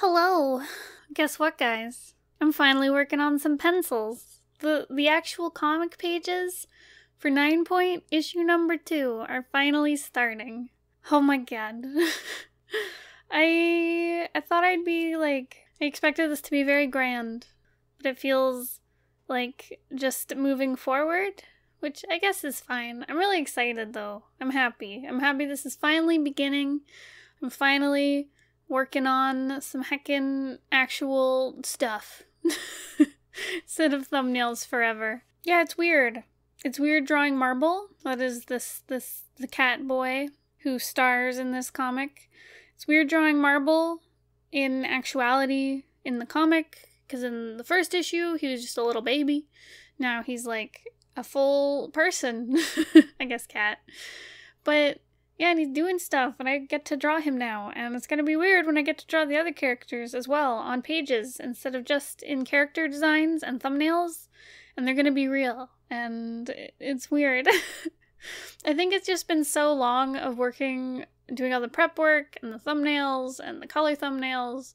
Hello. Guess what, guys? I'm finally working on some pencils. The the actual comic pages for 9 point issue number 2 are finally starting. Oh my god. I I thought I'd be like I expected this to be very grand, but it feels like just moving forward, which I guess is fine. I'm really excited though. I'm happy. I'm happy this is finally beginning. I'm finally working on some heckin' actual stuff instead of thumbnails forever. Yeah, it's weird. It's weird drawing Marble. That is this this the cat boy who stars in this comic. It's weird drawing Marble in actuality in the comic because in the first issue he was just a little baby. Now he's like a full person. I guess cat. But yeah, and he's doing stuff, and I get to draw him now. And it's gonna be weird when I get to draw the other characters as well on pages instead of just in character designs and thumbnails. And they're gonna be real, and it's weird. I think it's just been so long of working, doing all the prep work and the thumbnails and the color thumbnails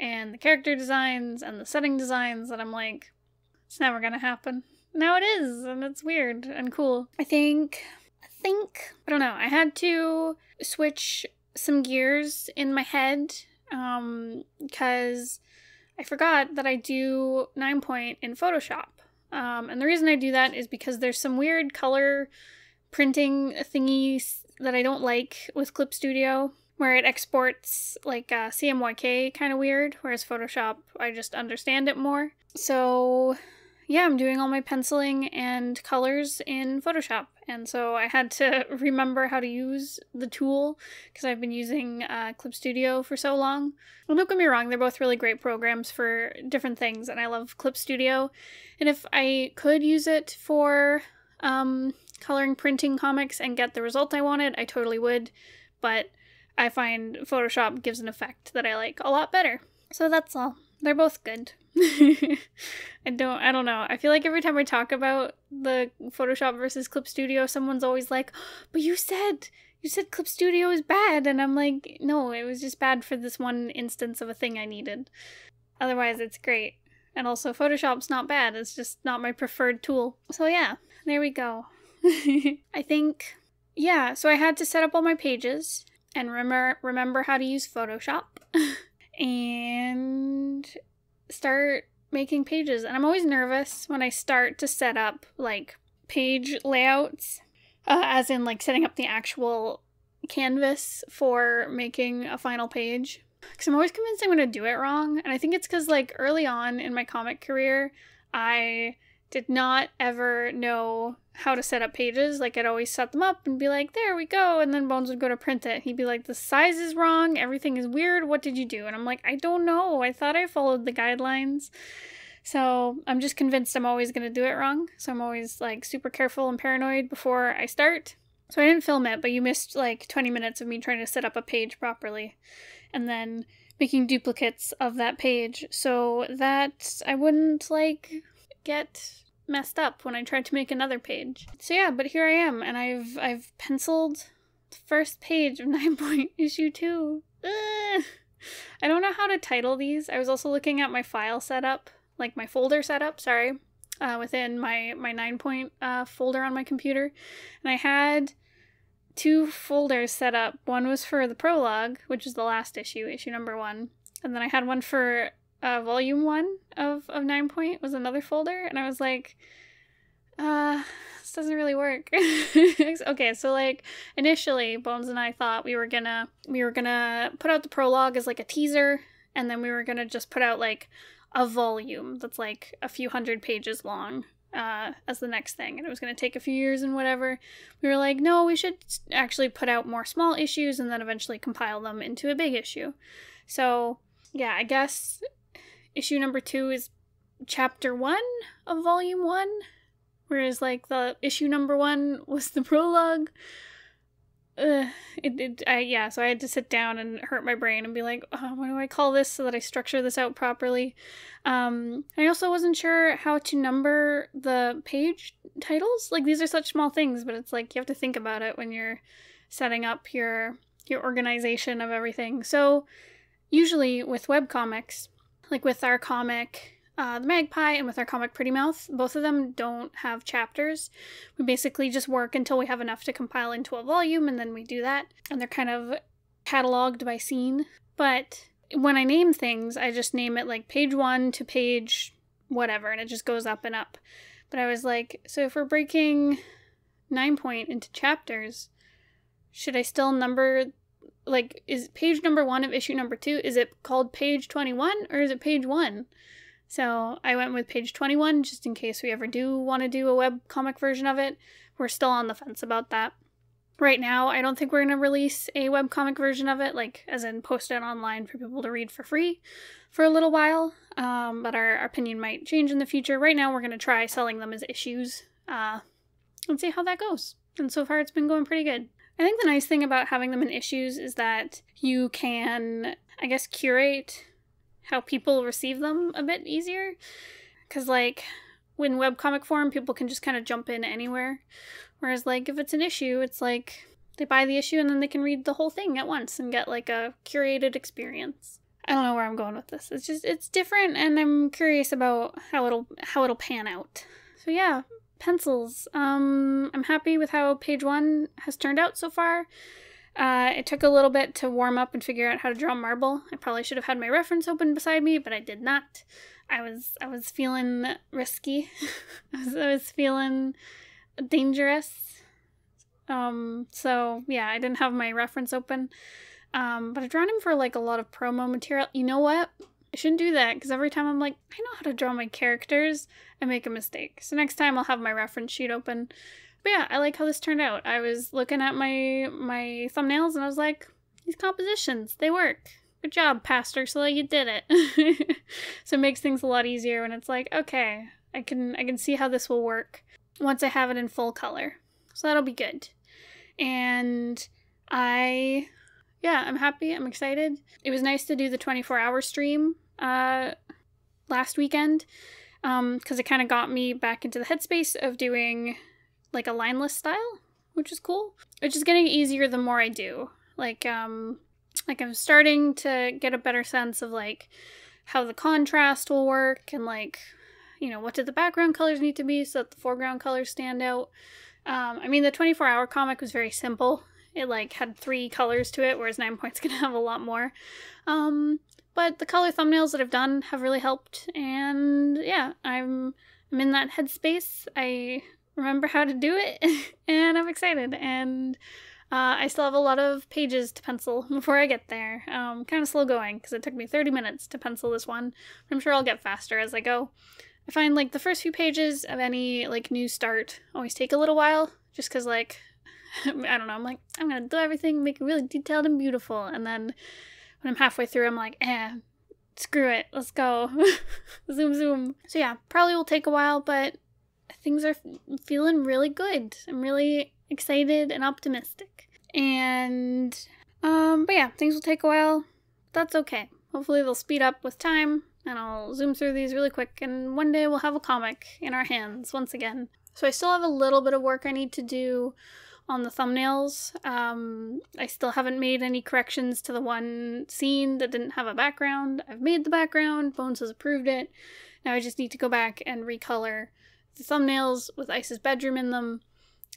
and the character designs and the setting designs that I'm like, it's never gonna happen. Now it is, and it's weird and cool. I think think I don't know. I had to switch some gears in my head um because I forgot that I do 9 point in Photoshop. Um, and the reason I do that is because there's some weird color printing thingies that I don't like with Clip Studio where it exports like uh, CMYK kind of weird, whereas Photoshop I just understand it more. So yeah, I'm doing all my penciling and colors in Photoshop. And so I had to remember how to use the tool because I've been using uh, Clip Studio for so long. Well, don't get me wrong, they're both really great programs for different things, and I love Clip Studio. And if I could use it for um, coloring printing comics and get the result I wanted, I totally would. But I find Photoshop gives an effect that I like a lot better. So that's all. They're both good. I don't I don't know. I feel like every time I talk about the Photoshop versus Clip Studio, someone's always like, oh, "But you said you said Clip Studio is bad." And I'm like, "No, it was just bad for this one instance of a thing I needed. Otherwise, it's great." And also Photoshop's not bad. It's just not my preferred tool. So yeah, there we go. I think yeah, so I had to set up all my pages and remember remember how to use Photoshop. and start making pages. And I'm always nervous when I start to set up like page layouts, uh, as in like setting up the actual canvas for making a final page. Because I'm always convinced I'm going to do it wrong. And I think it's because like early on in my comic career, I did not ever know how to set up pages. Like I'd always set them up and be like, there we go. And then Bones would go to print it. He'd be like, the size is wrong. Everything is weird. What did you do? And I'm like, I don't know. I thought I followed the guidelines. So I'm just convinced I'm always going to do it wrong. So I'm always like super careful and paranoid before I start. So I didn't film it, but you missed like 20 minutes of me trying to set up a page properly. And then making duplicates of that page so that I wouldn't like get messed up when I tried to make another page. So yeah, but here I am, and I've I've penciled the first page of nine point issue two. Ugh. I don't know how to title these. I was also looking at my file setup, like my folder setup. Sorry, uh, within my my nine point uh, folder on my computer, and I had two folders set up. One was for the prologue, which is the last issue, issue number one, and then I had one for uh, volume one of, of Nine Point was another folder, and I was like, uh, this doesn't really work. okay, so like initially, Bones and I thought we were gonna we were gonna put out the prologue as like a teaser, and then we were gonna just put out like a volume that's like a few hundred pages long uh, as the next thing, and it was going to take a few years and whatever. We were like, no, we should actually put out more small issues and then eventually compile them into a big issue. So, yeah, I guess issue number two is chapter one of volume one, whereas like the issue number one was the prologue. Uh, it, it I yeah, so I had to sit down and hurt my brain and be like, oh, what do I call this so that I structure this out properly. Um, I also wasn't sure how to number the page titles. Like these are such small things, but it's like you have to think about it when you're setting up your your organization of everything. So usually with webcomics, like with our comic uh, the Magpie and with our comic Pretty Mouth, both of them don't have chapters. We basically just work until we have enough to compile into a volume, and then we do that. And they're kind of cataloged by scene. But when I name things, I just name it like page one to page whatever, and it just goes up and up. But I was like, so if we're breaking nine point into chapters, should I still number like is page number one of issue number two? Is it called page twenty one or is it page one? So I went with page 21 just in case we ever do want to do a web comic version of it. We're still on the fence about that. Right now, I don't think we're going to release a web comic version of it, like as in post it online for people to read for free for a little while. Um, but our, our, opinion might change in the future. Right now, we're going to try selling them as issues uh, and see how that goes. And so far, it's been going pretty good. I think the nice thing about having them in issues is that you can, I guess, curate how people receive them a bit easier. Because, like, when webcomic form, people can just kind of jump in anywhere. Whereas, like, if it's an issue, it's like they buy the issue and then they can read the whole thing at once and get, like, a curated experience. I don't know where I'm going with this. It's just it's different and I'm curious about how it'll how it'll pan out. So yeah, pencils. Um I'm happy with how page 1 has turned out so far. Uh, it took a little bit to warm up and figure out how to draw marble. I probably should have had my reference open beside me, but I did not. I was I was feeling risky. I, was, I was feeling dangerous. Um, so yeah, I didn't have my reference open. Um, but I've drawn him for like a lot of promo material. You know what? I shouldn't do that because every time I'm like, I know how to draw my characters, I make a mistake. So next time I'll have my reference sheet open but yeah, I like how this turned out. I was looking at my my thumbnails and I was like, these compositions, they work. Good job, Pastor. So you did it. so it makes things a lot easier when it's like, okay, I can I can see how this will work once I have it in full color. So that'll be good. And I yeah, I'm happy. I'm excited. It was nice to do the 24 hour stream uh last weekend um because it kind of got me back into the headspace of doing like a lineless style, which is cool. It's just getting easier the more I do. Like um like I'm starting to get a better sense of like how the contrast will work and like you know what do the background colors need to be so that the foreground colors stand out. Um, I mean the 24 hour comic was very simple. It like had three colors to it, whereas Nine Point's gonna have a lot more. Um, but the color thumbnails that I've done have really helped, and yeah, I'm I'm in that headspace. I remember how to do it, and I'm excited. And uh, I still have a lot of pages to pencil before I get there. Um, kind of slow going because it took me 30 minutes to pencil this one. But I'm sure I'll get faster as I go. I find like the first few pages of any like new start always take a little while, just because like I don't know. I'm like I'm gonna do everything, make it really detailed and beautiful, and then when I'm halfway through, I'm like, eh, screw it, let's go, zoom zoom. So yeah, probably will take a while, but things are feeling really good. I'm really excited and optimistic. And um but yeah, things will take a while. That's okay. Hopefully they'll speed up with time and I'll zoom through these really quick and one day we'll have a comic in our hands once again. So I still have a little bit of work I need to do on the thumbnails. Um, I still haven't made any corrections to the one scene that didn't have a background. I've made the background, Bones has approved it. Now I just need to go back and recolor the thumbnails with Ice's bedroom in them.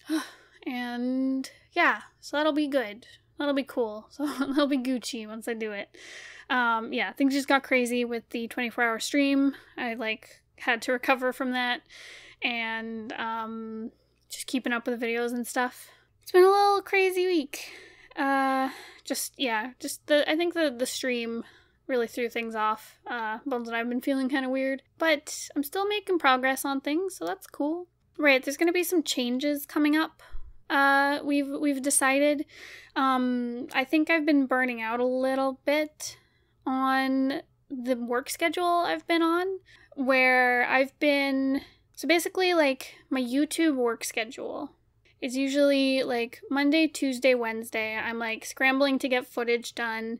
and yeah, so that'll be good. That'll be cool. So that'll be Gucci once I do it. Um, yeah, things just got crazy with the 24 hour stream. I like had to recover from that and um, just keeping up with the videos and stuff. It's been a little crazy week. Uh, just yeah, just the I think the the stream really threw things off. Uh, Bones and I have been feeling kind of weird, but I'm still making progress on things, so that's cool. Right, there's gonna be some changes coming up. Uh, we've we've decided. Um, I think I've been burning out a little bit on the work schedule I've been on, where I've been so basically like my YouTube work schedule is usually like Monday, Tuesday, Wednesday. I'm like scrambling to get footage done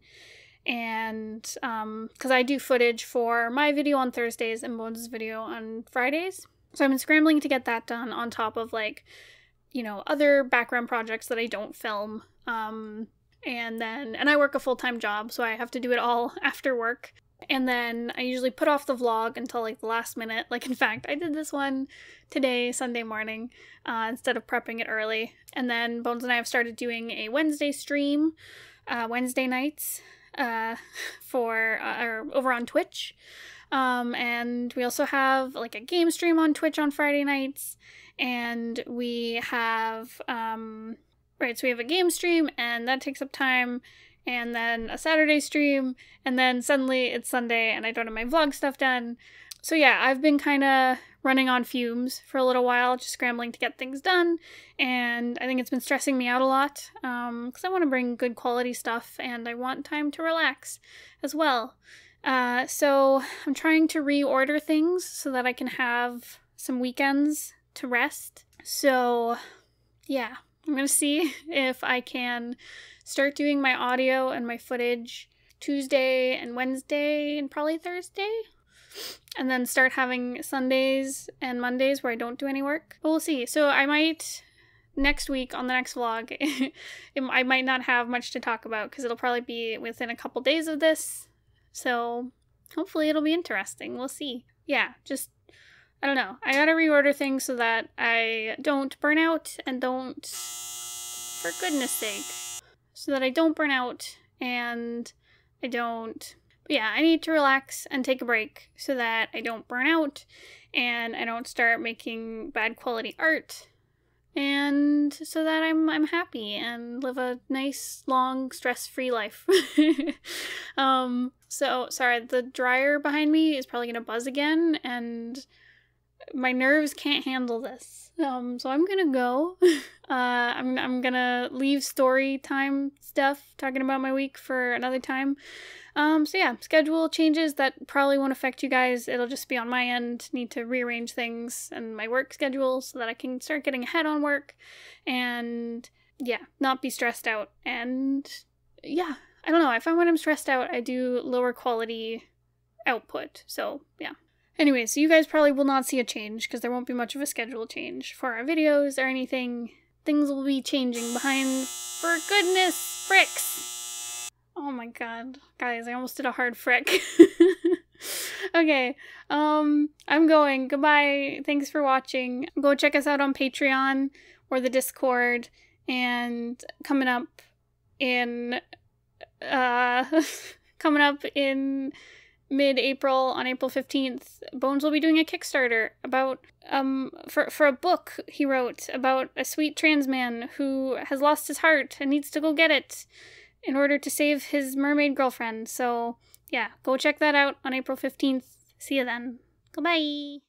and um because i do footage for my video on thursdays and bones' video on fridays so i've been scrambling to get that done on top of like you know other background projects that i don't film um and then and I work a full-time job, so I have to do it all after work. And then I usually put off the vlog until like the last minute. Like in fact, I did this one today, Sunday morning, uh, instead of prepping it early. And then Bones and I have started doing a Wednesday stream, uh, Wednesday nights, uh, for uh, or over on Twitch. Um, and we also have like a game stream on Twitch on Friday nights, and we have um, right. So we have a game stream, and that takes up time and then a Saturday stream, and then suddenly it's Sunday and I don't have my vlog stuff done. So yeah, I've been kind of running on fumes for a little while, just scrambling to get things done, and I think it's been stressing me out a lot because um, I want to bring good quality stuff and I want time to relax as well. Uh, so I'm trying to reorder things so that I can have some weekends to rest. So yeah, I'm gonna see if I can start doing my audio and my footage Tuesday and Wednesday and probably Thursday. And then start having Sundays and Mondays where I don't do any work. But we'll see. So I might next week on the next vlog, I might not have much to talk about because it'll probably be within a couple days of this. So hopefully it'll be interesting. We'll see. Yeah, just I don't know. I gotta reorder things so that I don't burn out and don't, for goodness sake, so that I don't burn out and I don't. Yeah, I need to relax and take a break so that I don't burn out and I don't start making bad quality art and so that I'm I'm happy and live a nice long stress-free life. um so sorry, the dryer behind me is probably going to buzz again and my nerves can't handle this. Um, so I'm gonna go. Uh, I'm I'm gonna leave story time stuff talking about my week for another time. Um, so yeah, schedule changes that probably won't affect you guys. It'll just be on my end. Need to rearrange things and my work schedule so that I can start getting ahead on work, and yeah, not be stressed out. And yeah, I don't know. I find when I'm stressed out, I do lower quality output. So yeah. Anyway, so you guys probably will not see a change because there won't be much of a schedule change for our videos or anything. Things will be changing behind, for goodness fricks. Oh my god. Guys, I almost did a hard frick. okay, um, I'm going. Goodbye. Thanks for watching. Go check us out on Patreon or the Discord. And coming up in, uh, coming up in mid April on April 15th, Bones will be doing a Kickstarter about um for for a book he wrote about a sweet trans man who has lost his heart and needs to go get it in order to save his mermaid girlfriend. So, yeah, go check that out on April 15th. See you then. Goodbye.